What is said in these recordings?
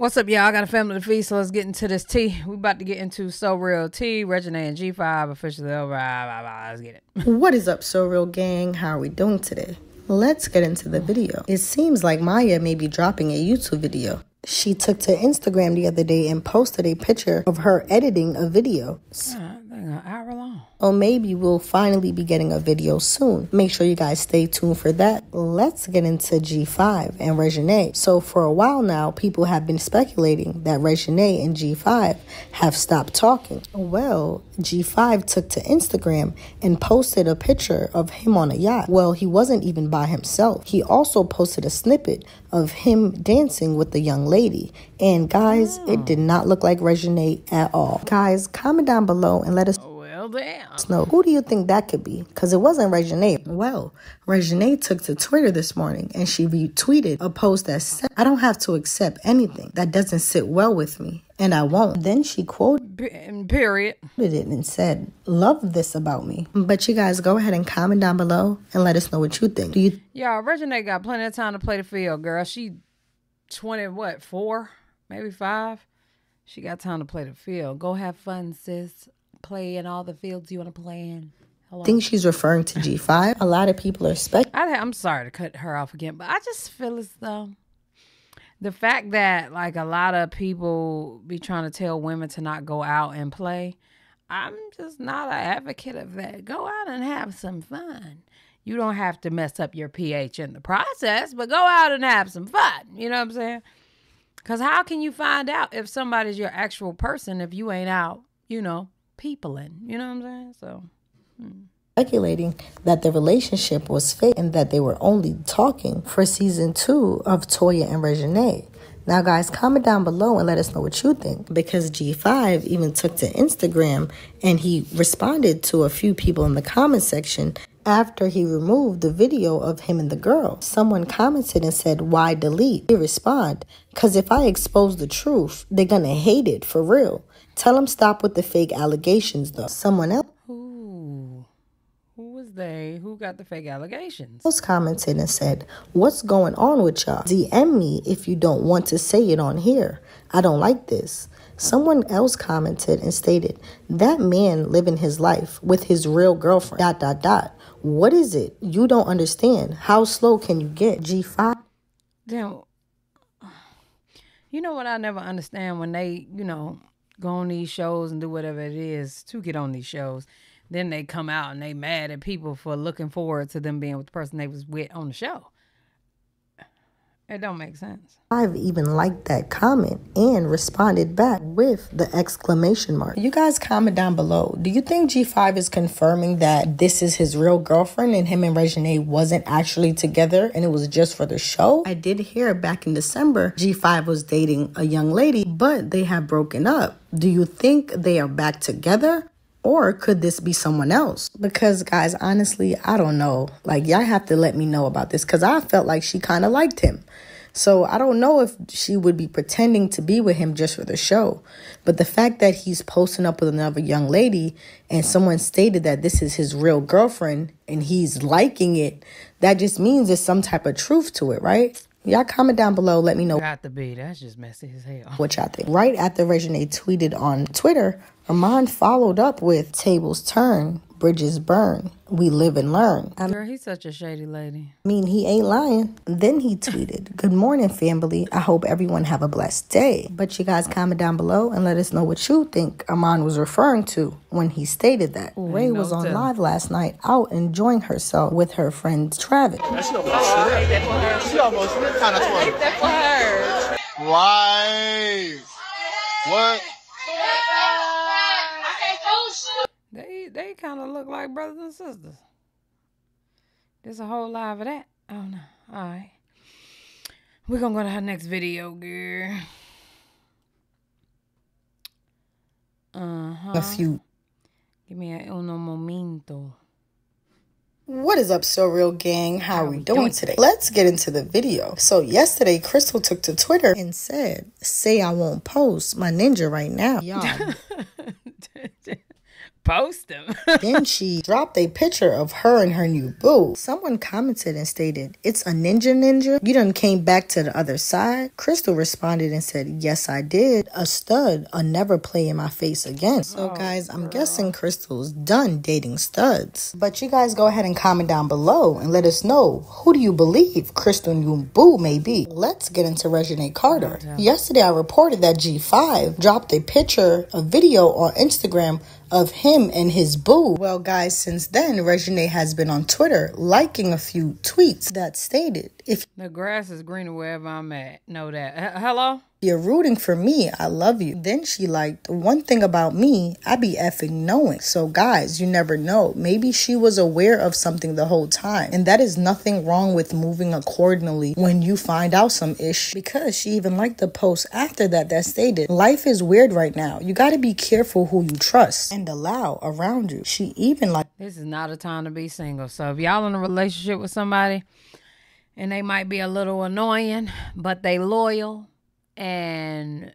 What's up, y'all? I got a family to feed, so let's get into this tea. We about to get into So Real Tea, Reginae and G5 officially oh, over. Let's get it. what is up, So Real gang? How are we doing today? Let's get into the video. It seems like Miah may be dropping a YouTube video. She took to Instagram the other day and posted a picture of her editing a video. Ah. Or maybe we'll finally be getting a video soon. Make sure you guys stay tuned for that. Let's get into G5 and Reginae. So for a while now, people have been speculating that Reginae and G5 have stopped talking. Well, G5 took to Instagram and posted a picture of him on a yacht. Well, he wasn't even by himself. He also posted a snippet of him dancing with the young lady. And guys, it did not look like Reginae at all. Guys, comment down below and let us well, damn. Snow. Who do you think that could be? Because it wasn't Reginae. Well, Reginae took to Twitter this morning and she retweeted a post that said, I don't have to accept anything that doesn't sit well with me. And I won't. Then she quoted period. It and said, Love this about me. But you guys go ahead and comment down below and let us know what you think. Do you Yeah, Reginae got plenty of time to play the field, girl. She twenty what, four? Maybe five? She got time to play the field. Go have fun, sis play in all the fields you want to play in. Hello. I think she's referring to G5. A lot of people are speculating. I'm sorry to cut her off again, but I just feel as though the fact that like a lot of people be trying to tell women to not go out and play, I'm just not an advocate of that. Go out and have some fun. You don't have to mess up your pH in the process, but go out and have some fun. You know what I'm saying? Because how can you find out if somebody's your actual person if you ain't out, you know, people in. You know what I'm saying? So. Hmm. Speculating that the relationship was fake and that they were only talking for season two of Toya and Reginae. Now, guys, comment down below and let us know what you think. Because G5 even took to Instagram and he responded to a few people in the comment section after he removed the video of him and the girl. Someone commented and said, Why delete? He respond, Because if I expose the truth, they're gonna hate it for real. Tell them stop with the fake allegations, though. Someone else. Who? Who was they? Who got the fake allegations? Else commented and said, What's going on with y'all? DM me if you don't want to say it on here. I don't like this. Someone else commented and stated, That man living his life with his real girlfriend. Dot dot dot. What is it? You don't understand. How slow can you get? G5? Damn. You know what I never understand when they, you know, go on these shows and do whatever it is to get on these shows. Then they come out and they mad at people for looking forward to them being with the person they was with on the show. It don't make sense. I've even liked that comment and responded back with the exclamation mark. You guys comment down below. Do you think G5 is confirming that this is his real girlfriend and him and Reginae wasn't actually together and it was just for the show? I did hear back in December G5 was dating a young lady, but they have broken up. Do you think they are back together? Or could this be someone else? Because, guys, honestly, I don't know. Like, y'all have to let me know about this because I felt like she kind of liked him. So I don't know if she would be pretending to be with him just for the show. But the fact that he's posting up with another young lady and someone stated that this is his real girlfriend and he's liking it, that just means there's some type of truth to it, right? Y'all comment down below. Let me know. Got to be. That's just messy as hell. What y'all think? Right after Reginae tweeted on Twitter, Armand followed up with Tables Turn, Bridges Burn. We live and learn. I Girl, he's such a shady lady. I mean, he ain't lying. Then he tweeted, Good morning, family. I hope everyone have a blessed day. But you guys comment down below and let us know what you think Armand was referring to when he stated that. Ray was on live last night out enjoying herself with her friend Travis. She almost, she almost kind of that for her. Live. What? They kind of look like brothers and sisters. There's a whole lot of that. Oh no. All right. We're gonna go to her next video, girl. Uh huh. A few. Give me a uno momento. What is up, So Real Gang? How, How are we doing, doing today? Let's get into the video. So, yesterday, Crystal took to Twitter and said, Say I won't post my ninja right now. Y'all. post him. then she dropped a picture of her and her new boo. Someone commented and stated, It's a ninja ninja. You done came back to the other side. Crystal responded and said, Yes, I did. A stud. A never play in my face again. So, oh, guys, I'm girl. guessing Crystal's done dating studs. But you guys go ahead and comment down below and let us know who do you believe Crystal new boo may be. Let's get into Reginae Carter. Yesterday, I reported that G5 dropped a picture, a video on Instagram of him and his boo. Well, guys, since then, Reginae has been on Twitter liking a few tweets that stated, if the grass is greener wherever I'm at, know that. H- hello? You're rooting for me. I love you. Then she liked one thing about me, I be effing knowing. So, guys, you never know. Maybe she was aware of something the whole time. And that is nothing wrong with moving accordingly when you find out some ish. Because she even liked the post after that that stated, Life is weird right now. You got to be careful who you trust and allow around you. She even like, This is not a time to be single. So, if y'all in a relationship with somebody and they might be a little annoying, but they loyal and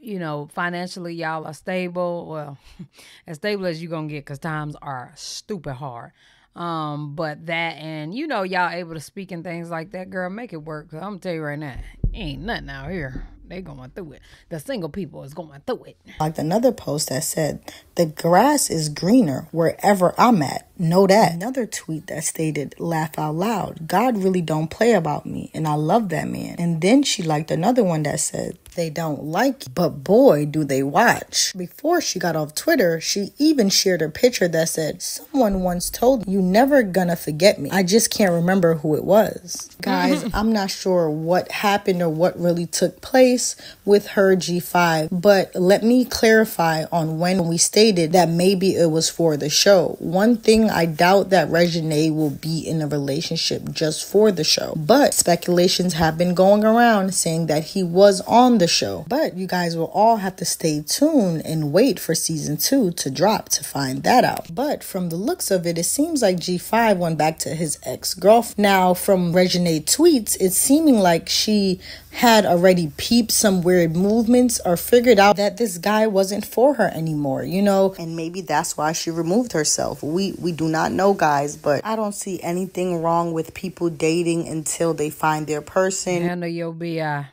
you know financially y'all are stable well as stable as you're gonna get because times are stupid hard um but that and you know y'all able to speak and things like that girl make it work Cause i'm gonna tell you right now ain't nothing out here they going through it. The single people is going through it. Like another post that said, "The grass is greener wherever I'm at." Know that. Another tweet that stated, "Laugh out loud. God really don't play about me, and I love that man." And then she liked another one that said, they don't like, but boy, do they watch. Before she got off Twitter, she even shared a picture that said, Someone once told you never gonna forget me. I just can't remember who it was. Guys, I'm not sure what happened or what really took place with her G5, but let me clarify on when we stated that maybe it was for the show. One thing I doubt that Reginae will be in a relationship just for the show, but speculations have been going around saying that he was on the show. But you guys will all have to stay tuned and wait for season two to drop to find that out. But from the looks of it, it seems like G5 went back to his ex girlfriend. Now, from Reginae tweets, it's seeming like she had already peeped some weird movements or figured out that this guy wasn't for her anymore, you know? And maybe that's why she removed herself. We we do not know, guys, but I don't see anything wrong with people dating until they find their person. Handle your BI.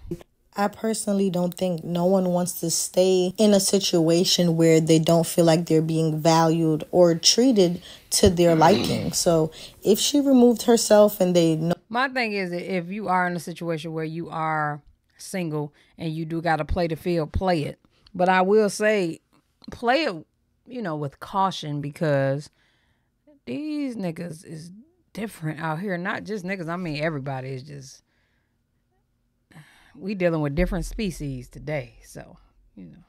I personally don't think no one wants to stay in a situation where they don't feel like they're being valued or treated to their mm. liking. So if she removed herself and they know. My thing is that if you are in a situation where you are single and you do got to play the field, play it. But I will say, play it, you know, with caution because these niggas is different out here. Not just niggas, I mean, everybody is just we dealing with different species today. So, you know.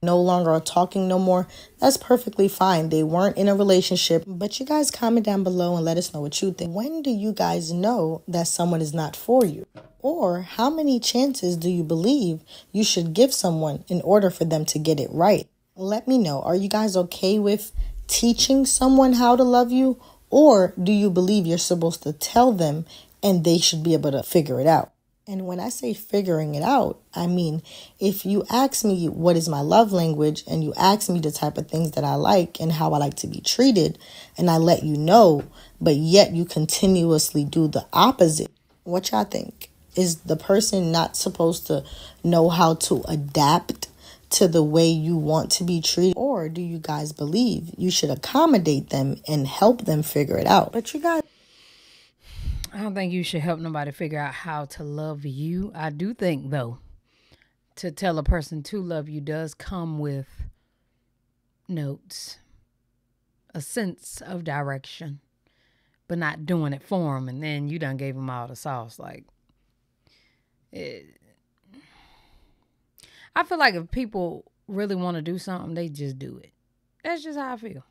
No longer are talking no more. That's perfectly fine. They weren't in a relationship. But you guys comment down below and let us know what you think. When do you guys know that someone is not for you? Or how many chances do you believe you should give someone in order for them to get it right? Let me know. Are you guys okay with teaching someone how to love you? Or do you believe you're supposed to tell them and they should be able to figure it out? And when I say figuring it out, I mean, if you ask me what is my love language and you ask me the type of things that I like and how I like to be treated, and I let you know, but yet you continuously do the opposite, what y'all think? Is the person not supposed to know how to adapt to the way you want to be treated? Or do you guys believe you should accommodate them and help them figure it out? But you guys. I don't think you should help nobody figure out how to love you. I do think, though, to tell a person to love you does come with notes, a sense of direction, but not doing it for them. And then you done gave them all the sauce. Like, it, I feel like if people really want to do something, they just do it. That's just how I feel.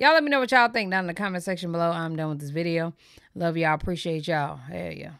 Y'all let me know what y'all think down in the comment section below. I'm done with this video. Love y'all. Appreciate y'all. Hell yeah.